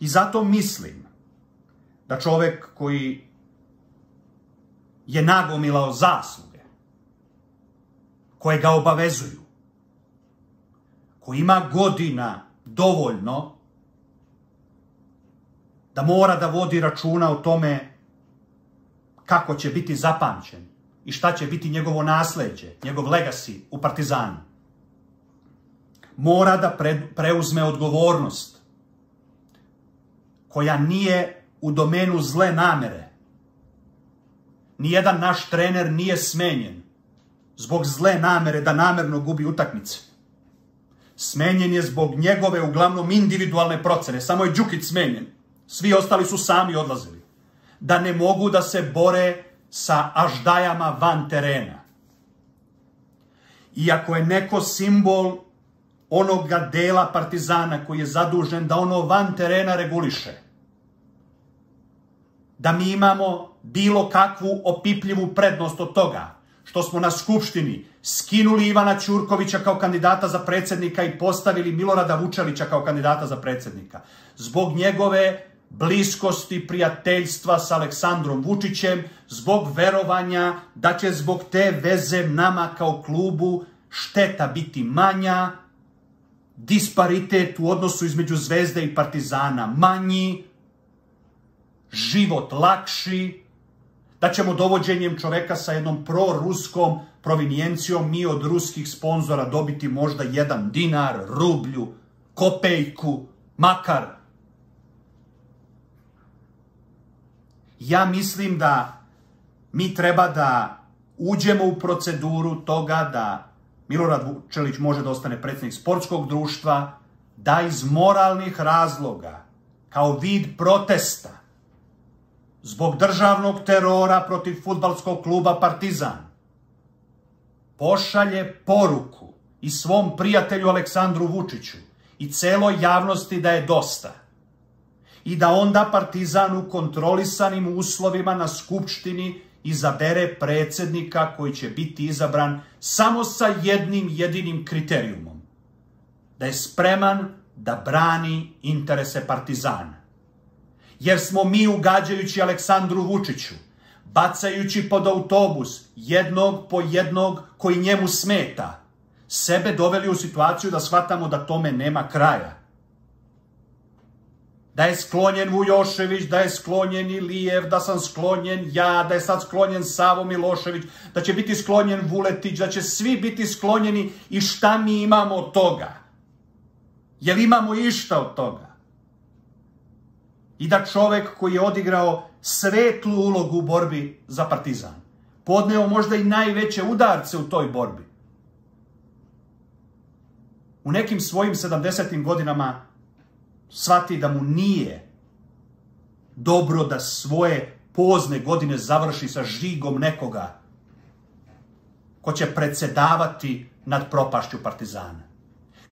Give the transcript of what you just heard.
I zato mislim da čovjek koji je nagomilao zasluge, koje ga obavezuju, koji ima godina dovoljno da mora da vodi računa o tome kako će biti zapamćen i šta će biti njegovo nasleđe, njegov legacy u Partizanu. Mora da preuzme odgovornost koja nije u domenu zle namere. Nijedan naš trener nije smenjen zbog zle namere da namerno gubi utakmice. Smenjen je zbog njegove uglavnom individualne procene. Samo je Đukić smenjen. Svi ostali su sami odlazili. Da ne mogu da se bore sa aždajama van terena. Iako je neko simbol onoga dela partizana koji je zadužen da ono van terena reguliše. Da mi imamo bilo kakvu opipljivu prednost od toga što smo na Skupštini skinuli Ivana Ćurkovića kao kandidata za predsjednika i postavili Milorada Vučelića kao kandidata za predsjednika. Zbog njegove bliskosti, prijateljstva s Aleksandrom Vučićem, zbog verovanja da će zbog te veze nama kao klubu šteta biti manja, disparitet u odnosu između Zvezde i Partizana manji, život lakši, da ćemo dovođenjem čoveka sa jednom proruskom provinijencijom mi od ruskih sponzora dobiti možda jedan dinar, rublju, kopejku, makar. Ja mislim da mi treba da uđemo u proceduru toga da Milorad Vučelić može da ostane predsjednik sportskog društva, da iz moralnih razloga, kao vid protesta, zbog državnog terora protiv futbalskog kluba Partizan, pošalje poruku i svom prijatelju Aleksandru Vučiću i celoj javnosti da je dosta. I da onda Partizan u kontrolisanim uslovima na Skupštini izabere predsjednika koji će biti izabran samo sa jednim jedinim kriterijumom. Da je spreman da brani interese Partizana. Jer smo mi ugađajući Aleksandru Vučiću bacajući pod autobus jednog po jednog koji njemu smeta, sebe doveli u situaciju da shvatamo da tome nema kraja. Da je sklonjen Vujošević, da je sklonjen Ilijev, da sam sklonjen ja, da je sad sklonjen Savo Milošević, da će biti sklonjen Vuletić, da će svi biti sklonjeni i šta mi imamo od toga? Jel imamo išta od toga? I da čovek koji je odigrao svetlu ulogu u borbi za partizan. Podneo možda i najveće udarce u toj borbi. U nekim svojim 70. godinama shvati da mu nije dobro da svoje pozne godine završi sa žigom nekoga ko će predsedavati nad propašću partizana.